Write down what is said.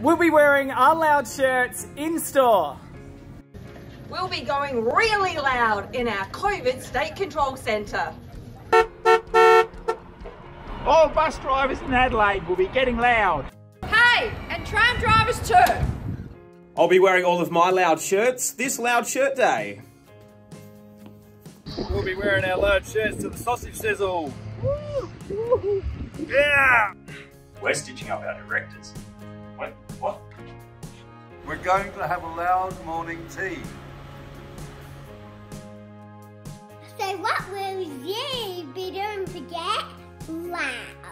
We'll be wearing our loud shirts in store. We'll be going really loud in our COVID state control centre. All bus drivers in Adelaide will be getting loud. Hey, and tram drivers too. I'll be wearing all of my loud shirts this loud shirt day. We'll be wearing our loud shirts to the sausage sizzle. Yeah! We're stitching up our directors. What? What? We're going to have a loud morning tea. So what will you be doing to get loud?